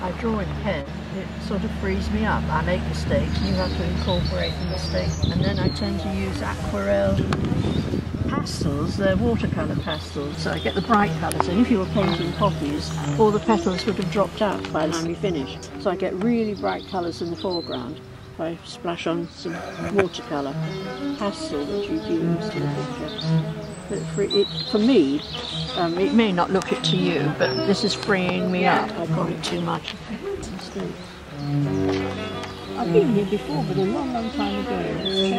I draw in pen, it sort of frees me up. I make mistakes, you have to incorporate the mistakes. And then I tend to use aquarelle pastels, they're watercolour pastels, so I get the bright colours. And if you were painting poppies, all the petals would have dropped out by the time you finish. So I get really bright colours in the foreground. I splash on some watercolour pastel that you've used in the picture. But for, it, for me, um, it may not look it to you, but this is freeing me up. I got it too much. I've been here before, but a long, long time ago. It's changed. Smart.